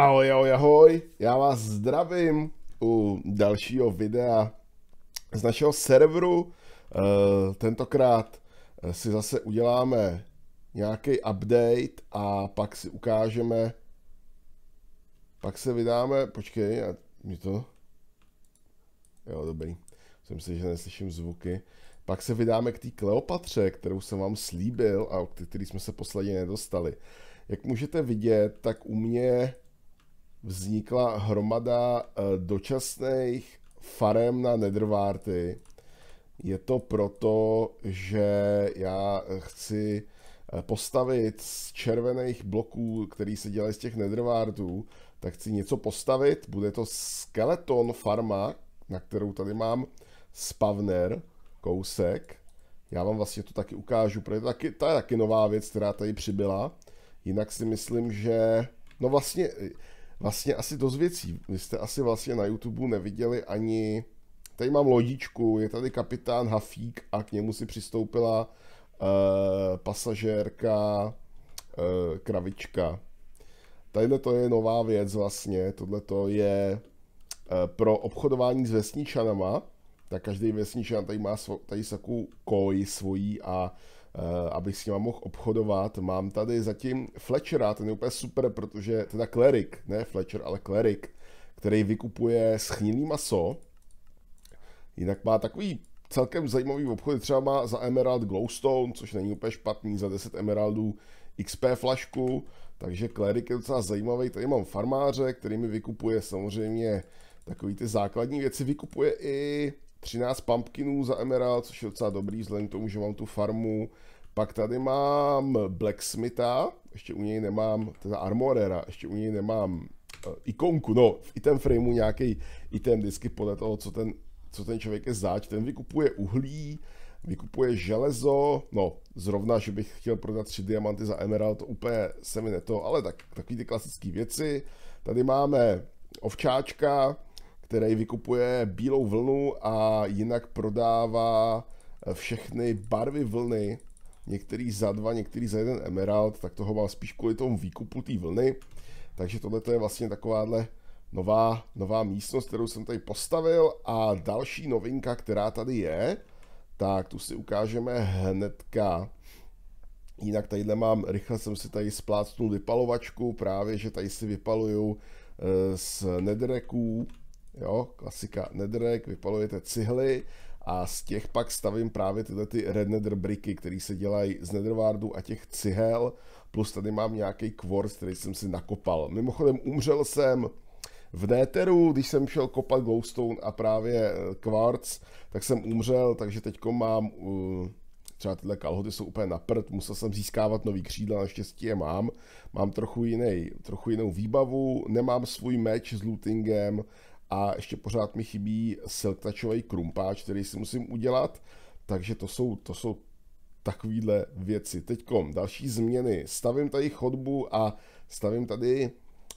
Ahoj, ahoj, ahoj, já vás zdravím u dalšího videa z našeho serveru. Eh, tentokrát eh, si zase uděláme nějaký update a pak si ukážeme, pak se vydáme, počkej, mi to, jo, dobrý, jsem si, že neslyším zvuky, pak se vydáme k té Kleopatře, kterou jsem vám slíbil a který jsme se posledně nedostali. Jak můžete vidět, tak u mě vznikla hromada eh, dočasných farem na Netherwarty. Je to proto, že já chci eh, postavit z červených bloků, který se dělají z těch Netherwartů, tak chci něco postavit. Bude to skeleton farma, na kterou tady mám spawner, kousek. Já vám vlastně to taky ukážu, protože to, taky, to je taky nová věc, která tady přibyla. Jinak si myslím, že no vlastně vlastně asi dost věcí. Vy jste asi vlastně na YouTube neviděli ani... Tady mám lodičku, je tady kapitán Hafík a k němu si přistoupila uh, pasažérka uh, Kravička. Tadyhle to je nová věc vlastně, tohle to je uh, pro obchodování s vesničanama, tak každý vesničan tady má svo, tady takovou koj svojí a Eh, abych s ním mohl obchodovat. Mám tady zatím Fletchera, ten je úplně super, protože teda Cleric, ne Fletcher, ale Cleric, který vykupuje schnilý maso. Jinak má takový celkem zajímavý obchody, třeba má za Emerald Glowstone, což není úplně špatný, za 10 Emeraldů XP flašku, takže Cleric je docela zajímavý. Tady mám farmáře, který mi vykupuje samozřejmě takový ty základní věci, vykupuje i 13 pumpkinů za emerald, což je docela dobrý, vzhledem k tomu, že mám tu farmu. Pak tady mám Blacksmitha, ještě u něj nemám, teda Armorera, ještě u něj nemám uh, ikonku, no, v item frameu nějaký item vždycky podle toho, co ten, co ten člověk je zač, ten vykupuje uhlí, vykupuje železo, no, zrovna, že bych chtěl prodat tři diamanty za emerald, to úplně se mi neto, ale tak, takový ty klasické věci. Tady máme ovčáčka, který vykupuje bílou vlnu a jinak prodává eh, všechny barvy vlny, některý za dva, některý za jeden emerald, tak toho mám spíš kvůli tomu výkupu té vlny. Takže tohle je vlastně takováhle nová, nová místnost, kterou jsem tady postavil a další novinka, která tady je, tak tu si ukážeme hnedka. Jinak tadyhle mám, rychle jsem si tady splácnul vypalovačku, právě, že tady si vypaluju eh, z nedreků jo, klasika Netherrack, vypalujete cihly a z těch pak stavím právě tyhle ty Red Nether bricky, které se dělají z Netherwardu a těch cihel, plus tady mám nějaký quartz, který jsem si nakopal. Mimochodem umřel jsem v Netheru, když jsem šel kopat glowstone a právě quartz, tak jsem umřel, takže teď mám uh, třeba tyhle kalhoty jsou úplně na prd, musel jsem získávat nový křídla, naštěstí je mám. Mám trochu, jiný, trochu jinou výbavu, nemám svůj meč s lootingem, a ještě pořád mi chybí silktouchový krumpáč, který si musím udělat, takže to jsou, to jsou takovýhle věci. Teďkom další změny. Stavím tady chodbu a stavím tady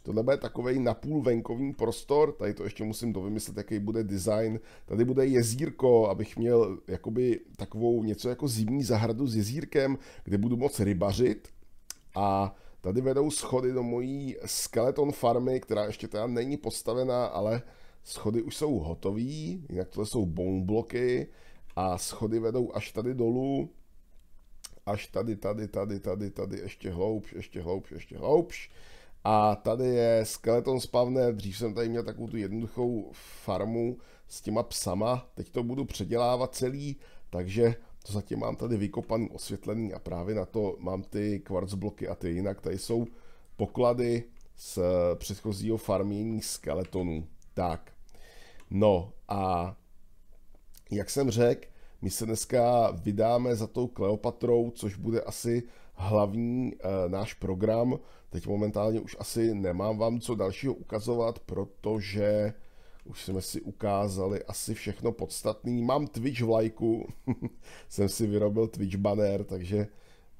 Tohle bude takový napůl venkovní prostor, tady to ještě musím dovymyslet, jaký bude design. Tady bude jezírko, abych měl jakoby takovou něco jako zimní zahradu s jezírkem, kde budu moc rybařit. A tady vedou schody do mojí skeleton farmy, která ještě teda není postavená, ale schody už jsou hotový, jinak to jsou bone bloky a schody vedou až tady dolů, až tady, tady, tady, tady, tady, ještě hloubš, ještě hloubš, ještě hloubš. A tady je skeleton spavner, dřív jsem tady měl takovou tu jednoduchou farmu s těma psama, teď to budu předělávat celý, takže to zatím mám tady vykopaný, osvětlený a právě na to mám ty quartz bloky a ty jinak tady jsou poklady z předchozího farmění skeletonů. Tak, No a jak jsem řekl, my se dneska vydáme za tou Kleopatrou, což bude asi hlavní e, náš program. Teď momentálně už asi nemám vám co dalšího ukazovat, protože už jsme si ukázali asi všechno podstatný. Mám Twitch v lajku, jsem si vyrobil Twitch banner, takže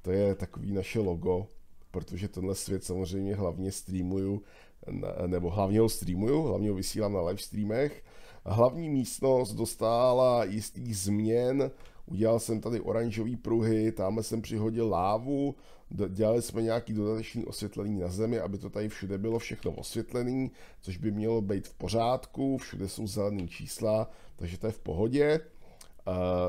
to je takový naše logo, protože tenhle svět samozřejmě hlavně streamuju, nebo hlavně ho streamuju, hlavně ho vysílám na live streamech Hlavní místnost dostala jistých změn, udělal jsem tady oranžový pruhy, tamhle jsem přihodil lávu, dělali jsme nějaký dodatečný osvětlení na zemi, aby to tady všude bylo všechno osvětlený, což by mělo být v pořádku, všude jsou zelený čísla, takže to je v pohodě.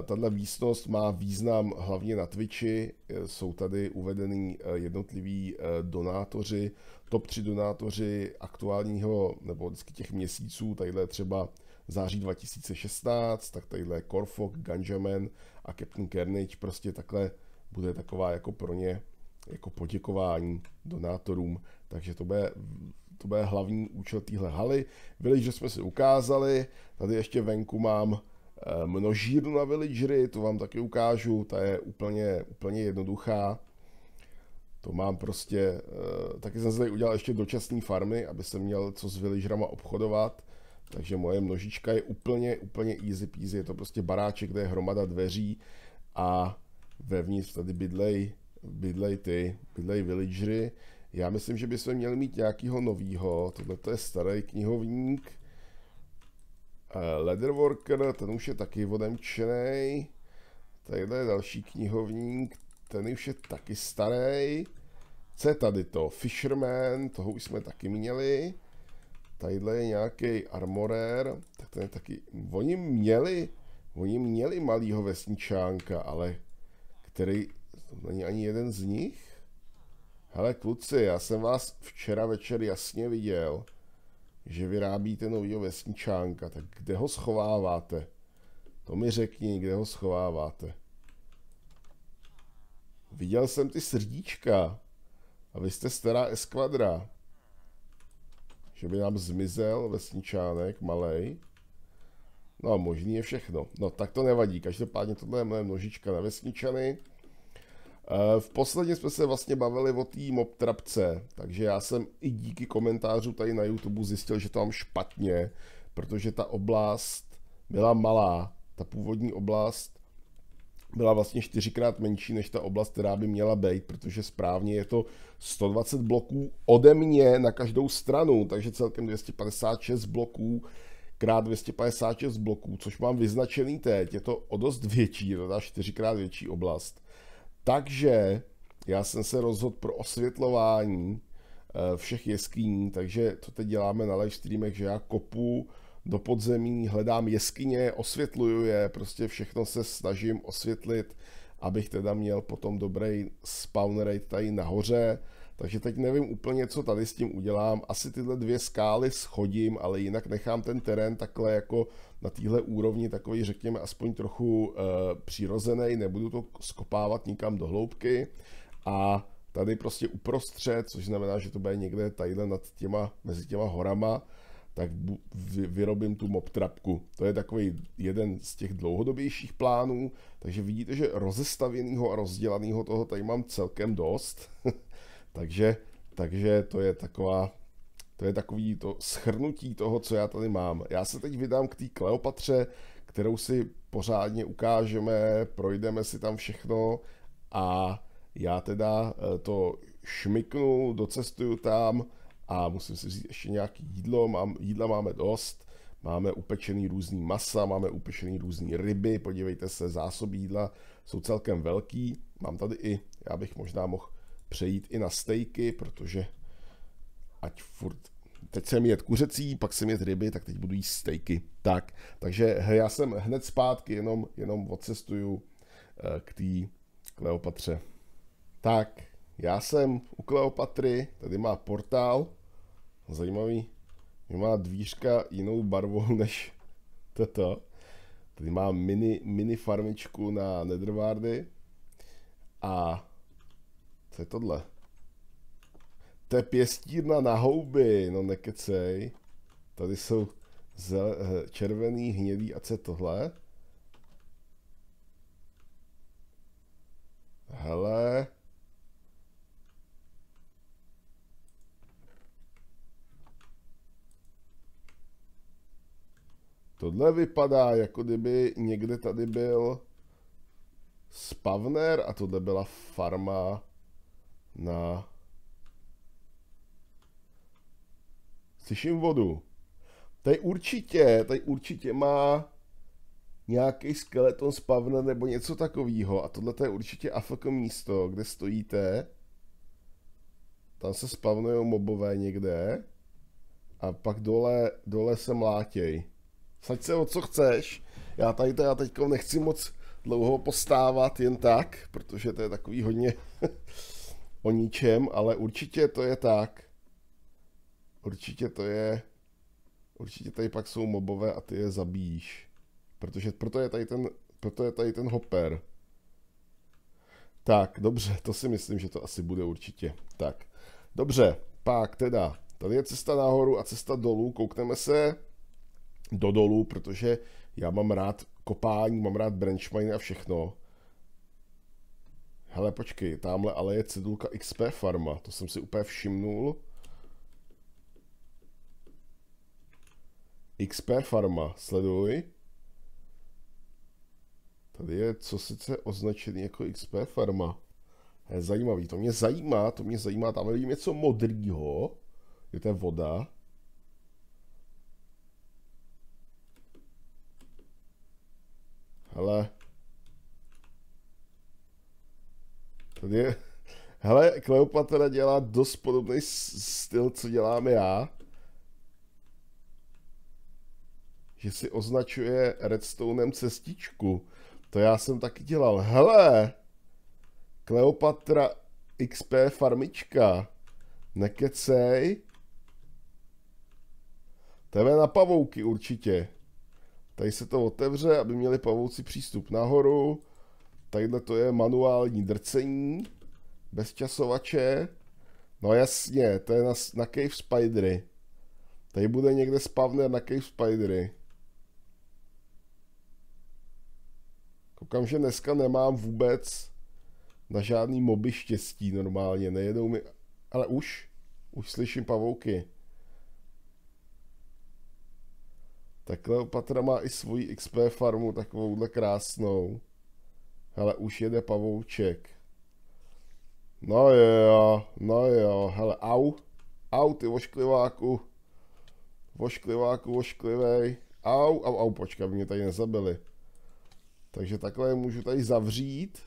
Tato výsnost má význam hlavně na Twitchi, jsou tady uvedený eh, jednotliví eh, donátoři, top 3 donátoři aktuálního, nebo vždycky těch měsíců, tadyhle třeba září 2016, tak tadyhle Corfok, Ganjaman a Captain Carnage, prostě takhle bude taková jako pro ně jako poděkování donátorům, takže to bude, to bude hlavní účel téhle haly. Village jsme si ukázali, tady ještě venku mám eh, množírnu na villagery, to vám taky ukážu, ta je úplně, úplně jednoduchá. To mám prostě, eh, taky jsem se tady udělal ještě dočasné farmy, aby jsem měl co s villagerama obchodovat. Takže moje množička je úplně, úplně easy peasy, je to prostě baráček, kde je hromada dveří a vevnitř tady bydlej, bydlej ty, bydlej villagery. Já myslím, že bychom měli mít nějakýho novýho, tohle to je starý knihovník. Eh, Leatherworker, ten už je taky odemčený. Tady je další knihovník, ten už je taky starý. Co je tady to? Fisherman, toho už jsme taky měli. Tadyhle je nějaký armorer, tak ten je taky... Oni měli, oni měli malýho vesničánka, ale který, to není ani jeden z nich? Hele kluci, já jsem vás včera večer jasně viděl, že vyrábíte novýho vesničánka, tak kde ho schováváte? To mi řekni, kde ho schováváte. Viděl jsem ty srdíčka a vy jste stará eskvadra. Že by nám zmizel vesničánek malej. No možný je všechno. No tak to nevadí, každopádně tohle je moje nožička na vesničany. Eh, v posledně jsme se vlastně bavili o té mob trapce, takže já jsem i díky komentářů tady na YouTube zjistil, že to mám špatně, protože ta oblast byla malá, ta původní oblast byla vlastně čtyřikrát menší než ta oblast, která by měla být, protože správně je to 120 bloků ode mě na každou stranu, takže celkem 256 bloků krát 256 bloků, což mám vyznačený teď, je to o dost větší, je to ta čtyřikrát větší oblast. Takže já jsem se rozhodl pro osvětlování eh, všech jeskyní, takže to teď děláme na live streamech, že já kopu do podzemí, hledám jeskyně, osvětluju je, prostě všechno se snažím osvětlit, abych teda měl potom dobrý spawn rate tady nahoře, takže teď nevím úplně, co tady s tím udělám. Asi tyhle dvě skály schodím, ale jinak nechám ten terén takhle jako na téhle úrovni takový, řekněme, aspoň trochu e, přirozený, nebudu to skopávat nikam do hloubky. A tady prostě uprostřed, což znamená, že to bude někde tadyhle nad těma, mezi těma horama, tak vyrobím tu mob trapku. To je takový jeden z těch dlouhodobějších plánů, takže vidíte, že rozestavěného a rozdělaného toho tady mám celkem dost. takže, takže to je taková, to je takový to schrnutí toho, co já tady mám. Já se teď vydám k té Kleopatře, kterou si pořádně ukážeme, projdeme si tam všechno a já teda eh, to šmiknu, docestuju tam, a musím si vzít ještě nějaký jídlo, mám, jídla máme dost, máme upečený různý masa, máme upečený různý ryby, podívejte se, zásoby jídla jsou celkem velký, mám tady i, já bych možná mohl přejít i na stejky, protože ať furt, teď jsem jet kuřecí, pak jsem jet ryby, tak teď budu jíst stejky. Tak, takže já jsem hned zpátky, jenom, jenom odcestuju eh, k té Kleopatře. Tak, já jsem u Kleopatry, tady má portál, zajímavý, že má dvířka jinou barvou než toto. Tady má mini, mini farmičku na Netherwardy a co je tohle? To je pěstírna na houby, no nekecej. Tady jsou zel, červený, hnědý a co je tohle? Hele, Tohle vypadá, jako kdyby někde tady byl spavner a tohle byla farma na... Slyším vodu. Tady určitě, tady určitě má nějaký skeleton spavner nebo něco takového. A tohle je určitě AFK místo, kde stojíte. tam se spavnují mobové někde a pak dole, dole se mlátěj. Saď se o co chceš, já tady teda teď nechci moc dlouho postávat jen tak, protože to je takový hodně o ničem, ale určitě to je tak. Určitě to je, určitě tady pak jsou mobové a ty je zabíjíš. Protože proto je tady ten, proto je tady ten hopper. Tak, dobře, to si myslím, že to asi bude určitě. Tak, dobře, pak teda, tady je cesta nahoru a cesta dolů, koukneme se do dolů, protože já mám rád kopání, mám rád branchmine a všechno. Hele, počkej, tamhle ale je cedulka XP Farma, to jsem si úplně všimnul. XP Farma, sleduj. Tady je co sice označený jako XP Farma. Je zajímavý, to mě zajímá, to mě zajímá, tam vidím něco modrýho. Je to voda. Hele. Tady je... Hele, Kleopatra dělá dost podobný styl, co dělám já. Že si označuje redstoneem cestičku. To já jsem taky dělal. Hele! Kleopatra XP farmička. Nekecej. Tebe na pavouky určitě. Tady se to otevře, aby měli pavouci přístup nahoru. Tadyhle to je manuální drcení. Bez časovače. No jasně, to je na, na Cave Spidery. Tady bude někde spavner na Cave Spidery. Koukám, že dneska nemám vůbec na žádný moby štěstí normálně, nejedou mi, ale už, už slyším pavouky. Tak Kleopatra má i svoji XP farmu, takovouhle krásnou. Hele, už jede pavouček. No jo, no jo, hele, au. Au, ty voškliváku. Voškliváku, vošklivej. Au, au, au, počkej, mě tady nezabili. Takže takhle můžu tady zavřít.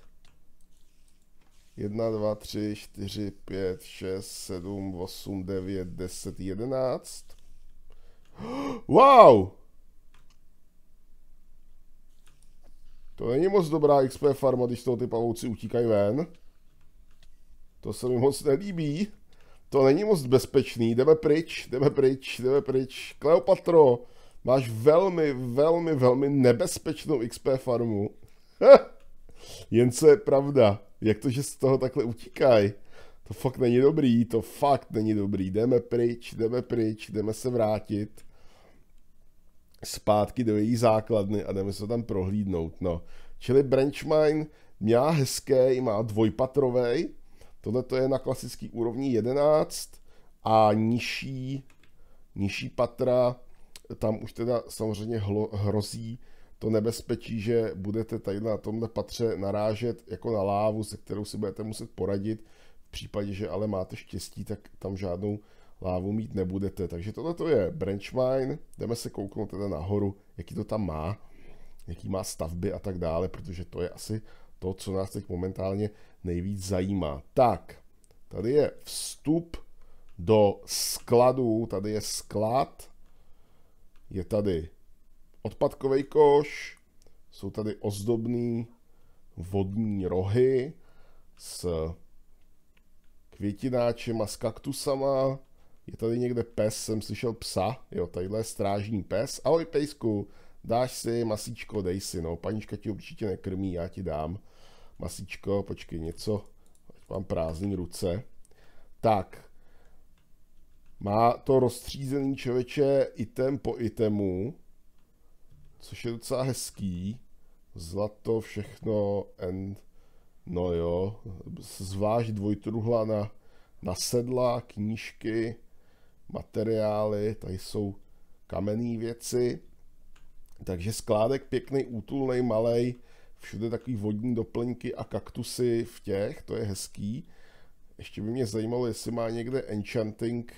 1, 2, 3, 4, 5, 6, 7, 8, 9, 10, 11. Wow! To není moc dobrá XP farma, když toho ty pavouci utíkají ven. To se mi moc nelíbí. To není moc bezpečný. Jdeme pryč, jdeme pryč, jdeme pryč. Kleopatro, máš velmi, velmi, velmi nebezpečnou XP farmu. Jen co je pravda. Jak to, že z toho takhle utíkají? To fakt není dobrý, to fakt není dobrý. Jdeme pryč, jdeme pryč, jdeme se vrátit zpátky do její základny a jdeme se tam prohlídnout. No. Čili Branchmine měla hezký, má dvojpatrový, tohle to je na klasický úrovni 11 a nižší, nižší patra, tam už teda samozřejmě hlo, hrozí to nebezpečí, že budete tady na tomhle patře narážet jako na lávu, se kterou si budete muset poradit. V případě, že ale máte štěstí, tak tam žádnou lávu mít nebudete. Takže tohle to je branch mine, jdeme se kouknout teda nahoru, jaký to tam má, jaký má stavby a tak dále, protože to je asi to, co nás teď momentálně nejvíc zajímá. Tak, tady je vstup do skladu, tady je sklad, je tady odpadkový koš, jsou tady ozdobný vodní rohy s květináčem a s kaktusama, je tady někde pes, jsem slyšel psa, jo, tadyhle je strážní pes. Ahoj pejsku, dáš si masíčko, dej si, no, panička ti určitě nekrmí, já ti dám masíčko, počkej něco, ať mám prázdný ruce. Tak, má to rozstřízený člověče item po itemu, což je docela hezký. Zlato, všechno, and, no jo, zvlášť dvojtruhla na, na sedla, knížky, materiály, tady jsou kamenné věci, takže skládek pěkný, útulný, malý, všude takový vodní doplňky a kaktusy v těch, to je hezký. Ještě by mě zajímalo, jestli má někde enchanting,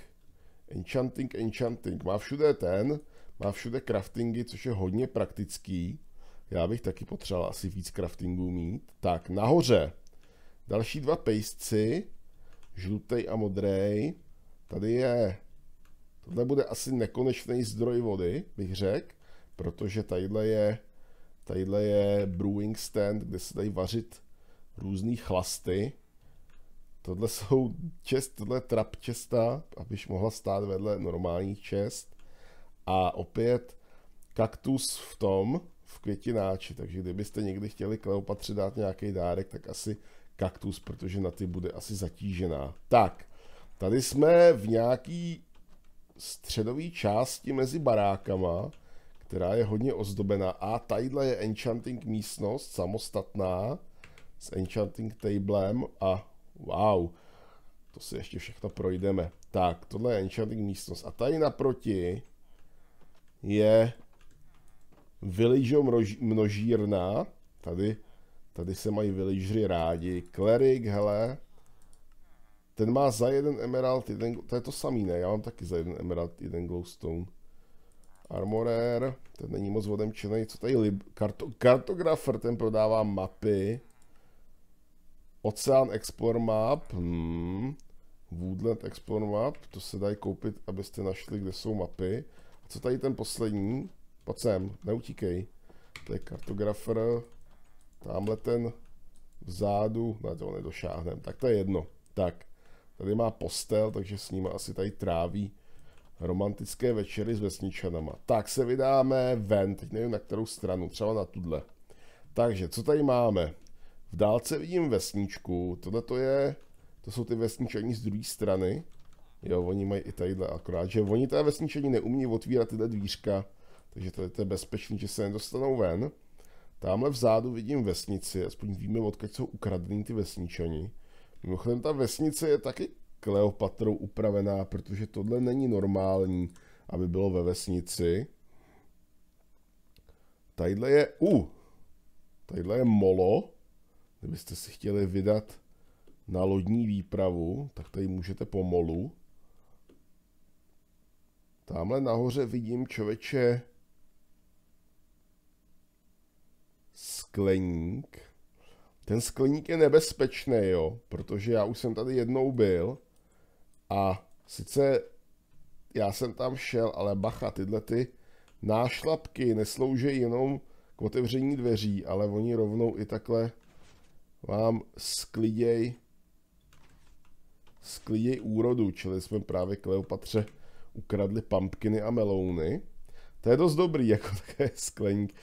enchanting, enchanting. Má všude ten, má všude craftingy, což je hodně praktický. Já bych taky potřeboval asi víc craftingů mít. Tak, nahoře. Další dva pejsci. žlutý a modrý. Tady je, tohle bude asi nekonečný zdroj vody, bych řekl, protože tadyhle je, tadyhle je brewing stand, kde se dají vařit různý chlasty. Tohle jsou čest, tohle trap česta, abyš mohla stát vedle normálních čest. A opět kaktus v tom, v květináči, takže kdybyste někdy chtěli Kleopatře dát nějaký dárek, tak asi kaktus, protože na ty bude asi zatížená. Tak, tady jsme v nějaký středové části mezi barákama, která je hodně ozdobená. A tadyhle je enchanting místnost, samostatná, s enchanting tablem a wow, to si ještě všechno projdeme. Tak, tohle je enchanting místnost. A tady naproti je villager množírna. Tady, tady se mají villagery rádi. Cleric, hele. Ten má za jeden emerald, jeden, to je to samý, ne? Já mám taky za jeden emerald, jeden glowstone. Armorer, ten není moc odemčený. Co tady lib, karto, kartografer, ten prodává mapy. Oceán Explore Map, hmm. Woodland Explore Map, to se dají koupit, abyste našli, kde jsou mapy. A co tady ten poslední? Pojď sem, neutíkej. To je kartografer. Tamhle ten vzadu, na to nedošáhnem, tak to je jedno. Tak, tady má postel, takže s ním asi tady tráví romantické večery s vesničanama. Tak se vydáme ven, teď nevím na kterou stranu, třeba na tuhle. Takže, co tady máme? V dálce vidím vesničku, tohle to je, to jsou ty vesničani z druhé strany. Jo, oni mají i tadyhle, akorát, že oni té vesničani neumí otvírat tyhle dvířka, takže tady to je bezpečný, že se nedostanou ven. Tamhle vzadu vidím vesnici, aspoň víme, odkud jsou ukradený ty vesničani. Mimochodem ta vesnice je taky Kleopatrou upravená, protože tohle není normální, aby bylo ve vesnici. Tadyhle je, uh, tadyhle je molo, Kdybyste si chtěli vydat na lodní výpravu, tak tady můžete pomolu. Tamhle nahoře vidím člověče skleník. Ten skleník je nebezpečný, jo, protože já už jsem tady jednou byl a sice já jsem tam šel, ale bacha, tyhle ty nášlapky neslouží jenom k otevření dveří, ale oni rovnou i takhle vám skliděj, skliděj úrodu, čili jsme právě Kleopatře ukradli pumpkiny a melouny. To je dost dobrý, jako také skleník.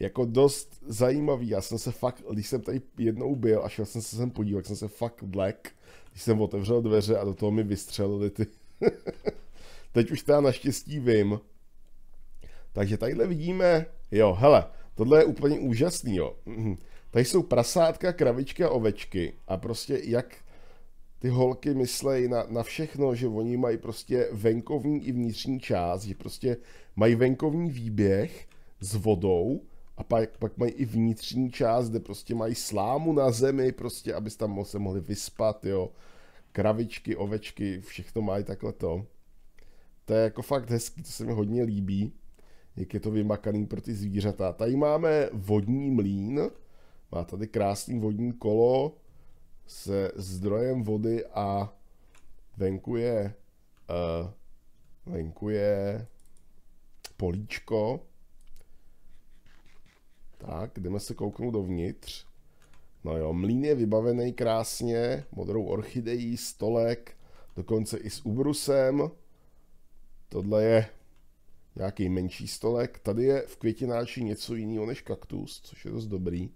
Jako dost zajímavý. Já jsem se fakt, když jsem tady jednou byl a šel jsem se sem podívat, jsem se fakt vlek, když jsem otevřel dveře a do toho mi vystřelili ty. Teď už teda naštěstí vím. Takže tadyhle vidíme, jo, hele, tohle je úplně úžasný, jo. Mhm. Tady jsou prasátka, kravičky a ovečky a prostě jak ty holky myslejí na, na všechno, že oni mají prostě venkovní i vnitřní část, že prostě mají venkovní výběh s vodou a pak, pak mají i vnitřní část, kde prostě mají slámu na zemi, prostě, aby tam se mohli vyspat, jo. Kravičky, ovečky, všechno mají takhle to. To je jako fakt hezký, to se mi hodně líbí, jak je to vymakaný pro ty zvířata. Tady máme vodní mlín, má tady krásný vodní kolo se zdrojem vody a venku je, uh, venku je políčko. Tak, jdeme se kouknout dovnitř. No jo, mlín je vybavený krásně, modrou orchidejí, stolek, dokonce i s ubrusem. Tohle je nějaký menší stolek. Tady je v květináči něco jiného než kaktus, což je dost dobrý.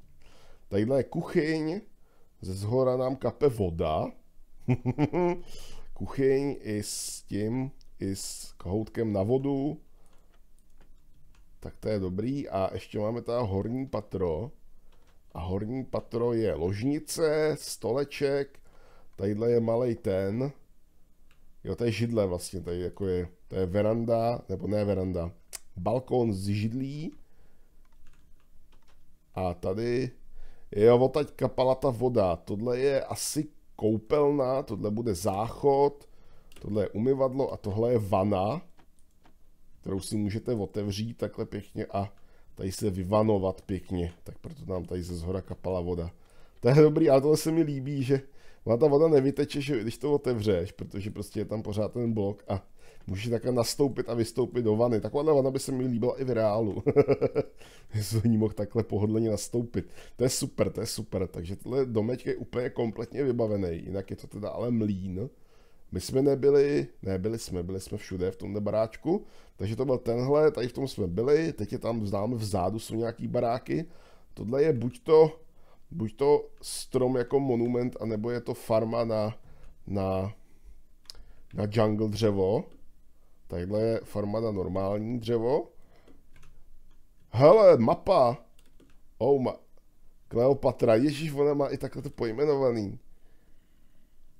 Tadyhle je kuchyň, ze zhora nám kape voda. kuchyň i s tím, i s kohoutkem na vodu. Tak to je dobrý. A ještě máme teda horní patro. A horní patro je ložnice, stoleček, tadyhle je malý ten. Jo, to je židle vlastně, tady jako je, to je veranda, nebo ne veranda, balkon z židlí. A tady Jo, odtaď kapala ta voda. Tohle je asi koupelna, tohle bude záchod, tohle je umyvadlo a tohle je vana, kterou si můžete otevřít takhle pěkně a tady se vyvanovat pěkně. Tak proto nám tady ze zhora kapala voda. to je dobrý, ale tohle se mi líbí, že ona ta voda nevyteče, že když to otevřeš, protože prostě je tam pořád ten blok a můžeš takhle nastoupit a vystoupit do vany. Taková vana by se mi líbila i v reálu. Jestli ní mohl takhle pohodlně nastoupit. To je super, to je super. Takže tohle domeček je úplně kompletně vybavený. Jinak je to teda ale mlín. My jsme nebyli, nebyli jsme, byli jsme všude v tomhle baráčku, takže to byl tenhle, tady v tom jsme byli, teď je tam vzdáme vzadu, jsou nějaký baráky. Tohle je buď to, buď to strom jako monument, anebo je to farma na, na, na jungle dřevo. Tadyhle je farma na normální dřevo. Hele, mapa. Oh, ma... Kleopatra, ježíš, ona má i takhle to pojmenovaný.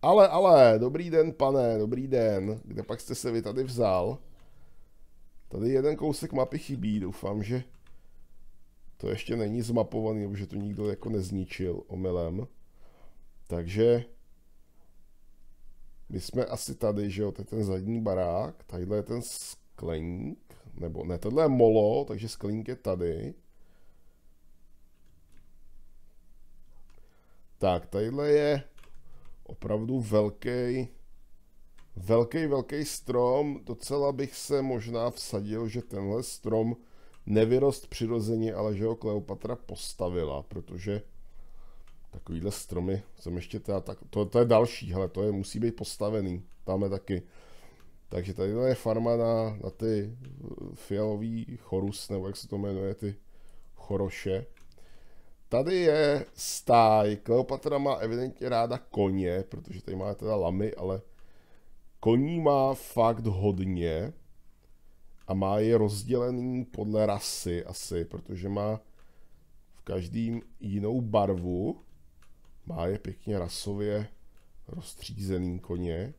Ale, ale, dobrý den, pane, dobrý den. Kde pak jste se vy tady vzal? Tady jeden kousek mapy chybí, doufám, že to ještě není zmapovaný, že to nikdo jako nezničil omylem. Takže my jsme asi tady, že jo, to je ten zadní barák, tadyhle je ten skleník, nebo ne, tohle je molo, takže skleník je tady. Tak, tadyhle je opravdu velký, velký, velký strom. Docela bych se možná vsadil, že tenhle strom nevyrost přirozeně, ale že ho Kleopatra postavila, protože takovýhle stromy jsem ještě teda, tak, to, to je další, hele, to je, musí být postavený, tam je taky. Takže tady je farma na, na ty fialový chorus, nebo jak se to jmenuje, ty choroše. Tady je stáj. Kleopatra má evidentně ráda koně, protože tady má teda lamy, ale koní má fakt hodně a má je rozdělený podle rasy asi, protože má v každým jinou barvu. Má je pěkně rasově rozstřízený koně.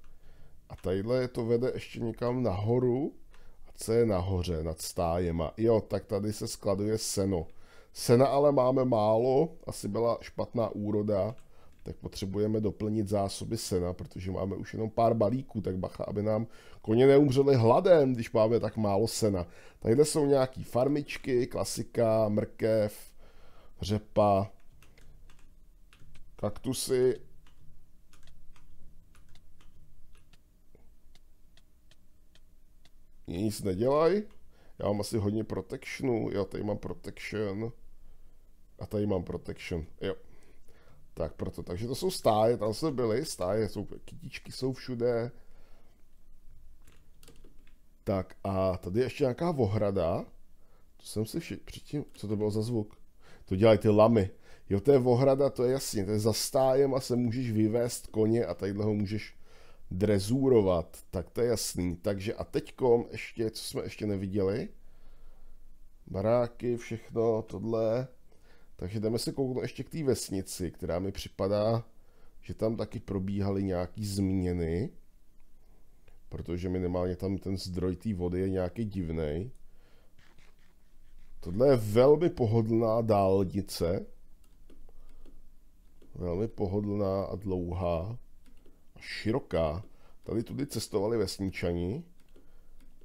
A tadyhle to vede ještě někam nahoru. A co je nahoře nad stájema? Jo, tak tady se skladuje seno. Sena ale máme málo, asi byla špatná úroda, tak potřebujeme doplnit zásoby sena, protože máme už jenom pár balíků, tak bacha, aby nám koně neumřeli hladem, když máme tak málo sena. Tady jsou nějaký farmičky, klasika, mrkev, řepa, kaktusy. Nic nedělají. Já mám asi hodně protectionu. Jo, tady mám protection. A tady mám protection, jo. Tak proto, takže to jsou stáje, tam jsme byli, stáje jsou, kytičky jsou všude. Tak a tady je ještě nějaká ohrada. To jsem si všiml předtím, co to bylo za zvuk? To dělají ty lamy. Jo, to je ohrada, to je jasně, to je za stájem a se můžeš vyvést koně a tadyhle ho můžeš drezurovat, tak to je jasný. Takže a teďkom ještě, co jsme ještě neviděli, baráky, všechno, tohle, takže jdeme se kouknout ještě k té vesnici, která mi připadá, že tam taky probíhaly nějaký změny, protože minimálně tam ten zdroj té vody je nějaký divný. Tohle je velmi pohodlná dálnice. Velmi pohodlná a dlouhá. A široká. Tady tudy cestovali vesničani.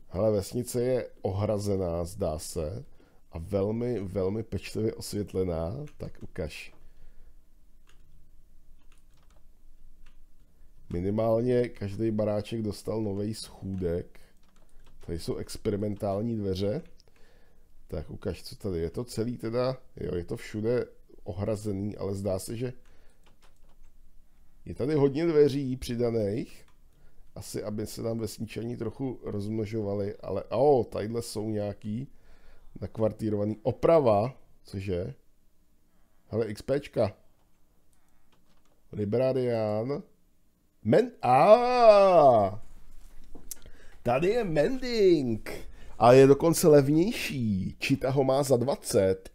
Hele, vesnice je ohrazená, zdá se a velmi, velmi pečlivě osvětlená, tak ukaž. Minimálně každý baráček dostal nový schůdek. Tady jsou experimentální dveře. Tak ukaž, co tady. Je to celý teda, jo, je to všude ohrazený, ale zdá se, že je tady hodně dveří přidaných. Asi, aby se nám vesničani trochu rozmnožovali, ale o, tadyhle jsou nějaký nakvartírovaný. Oprava, cože? Hele, XPčka. Librarian. Men... A. Tady je Mending. A je dokonce levnější. Čita ho má za 20.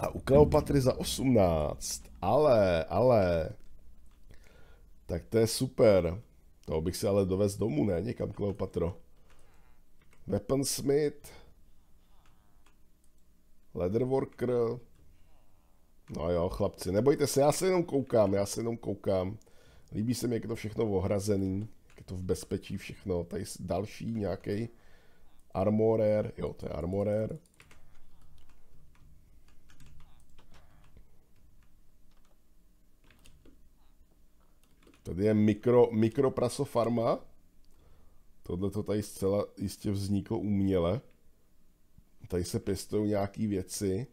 A u Kleopatry za 18. Ale, ale. Tak to je super. To bych si ale dovez domů, ne? Někam Kleopatro. Weaponsmith, Leatherworker, no jo, chlapci, nebojte se, já se jenom koukám, já se jenom koukám. Líbí se mi, jak je to všechno ohrazený, jak je to v bezpečí všechno. Tady další nějaký armorer, jo, to je armorer. Tady je mikro, mikroprasofarma. Tohle to tady zcela jistě vzniklo uměle. Tady se pěstují nějaké věci.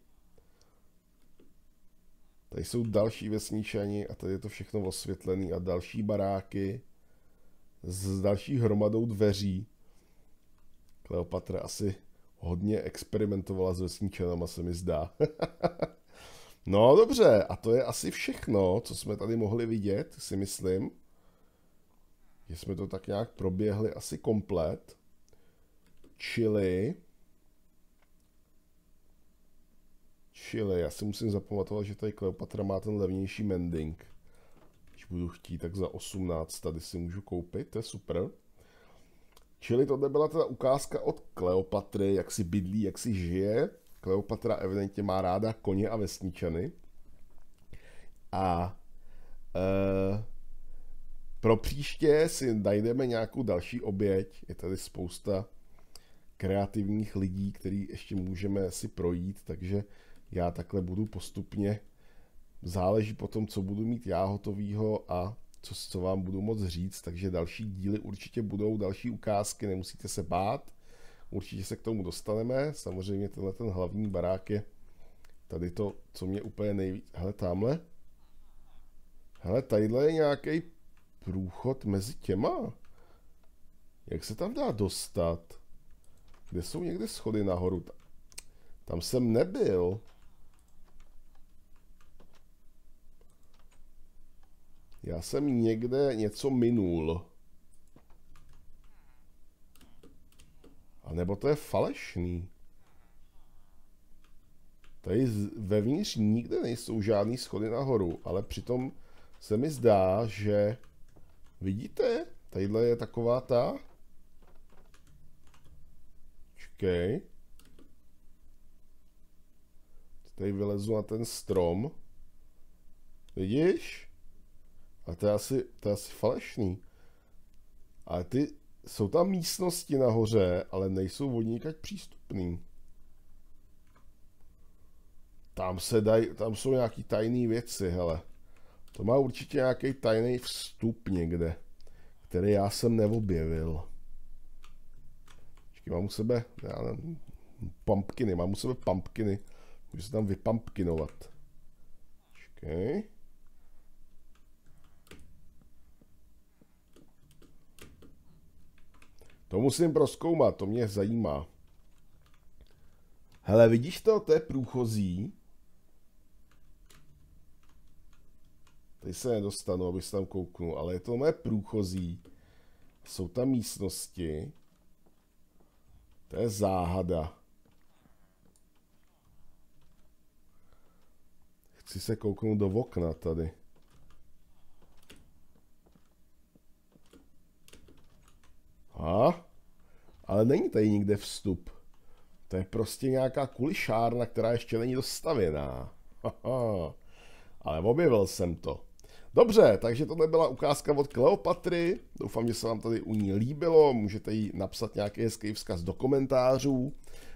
Tady jsou další vesničani a tady je to všechno osvětlené a další baráky s další hromadou dveří. Kleopatra asi hodně experimentovala s vesničanama, se mi zdá. no dobře, a to je asi všechno, co jsme tady mohli vidět, si myslím. Že jsme to tak nějak proběhli asi komplet. Čili... Čili, já si musím zapamatovat, že tady Kleopatra má ten levnější mending. Když budu chtít, tak za 18 tady si můžu koupit, to je super. Čili tohle byla teda ukázka od Kleopatry, jak si bydlí, jak si žije. Kleopatra evidentně má ráda koně a vesničany. A e, pro příště si najdeme nějakou další oběť. Je tady spousta kreativních lidí, který ještě můžeme si projít, takže já takhle budu postupně. Záleží potom, co budu mít já hotovýho a co, co vám budu moc říct, takže další díly určitě budou, další ukázky, nemusíte se bát, určitě se k tomu dostaneme, samozřejmě tenhle ten hlavní barák je tady to, co mě úplně nejvíc, hele tamhle, hele tadyhle je nějaký průchod mezi těma, jak se tam dá dostat, kde jsou někde schody nahoru, tam jsem nebyl, Já jsem někde něco minul. A nebo to je falešný. Tady vevnitř nikde nejsou žádný schody nahoru, ale přitom se mi zdá, že vidíte, tadyhle je taková ta. Čekej. Tady vylezu na ten strom. Vidíš? A to je asi, to je asi falešný. Ale ty, jsou tam místnosti nahoře, ale nejsou vodníkať přístupný. Tam se dají, tam jsou nějaký tajné věci, hele. To má určitě nějaký tajný vstup někde, který já jsem neobjevil. Počkej, mám u sebe, já nevím, pumpkiny, mám u sebe pumpkiny. Můžu se tam vypumpkinovat. Počkej. To musím proskoumat, to mě zajímá. Hele, vidíš to? To je průchozí. Tady se nedostanu, abych se tam kouknul, ale je to mé průchozí. Jsou tam místnosti. To je záhada. Chci se kouknout do okna tady. A? Ale není tady nikde vstup. To je prostě nějaká kulišárna, která ještě není dostavěná. Ale objevil jsem to. Dobře, takže tohle byla ukázka od Kleopatry. Doufám, že se vám tady u ní líbilo. Můžete jí napsat nějaký hezký vzkaz do komentářů.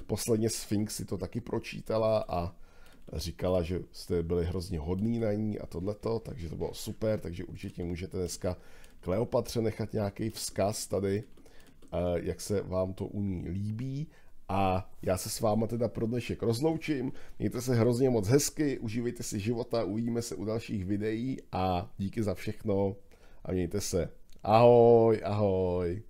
Posledně Sphinx si to taky pročítala a říkala, že jste byli hrozně hodný na ní a tohleto, takže to bylo super, takže určitě můžete dneska Kleopatře nechat nějaký vzkaz tady jak se vám to u ní líbí. A já se s váma teda pro dnešek rozloučím. Mějte se hrozně moc hezky, užívejte si života, uvidíme se u dalších videí a díky za všechno a mějte se. Ahoj, ahoj.